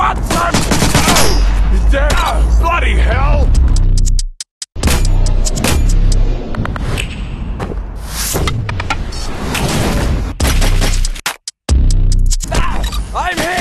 Watson! Oh, he's dead! Oh, bloody hell! Ah, I'm here.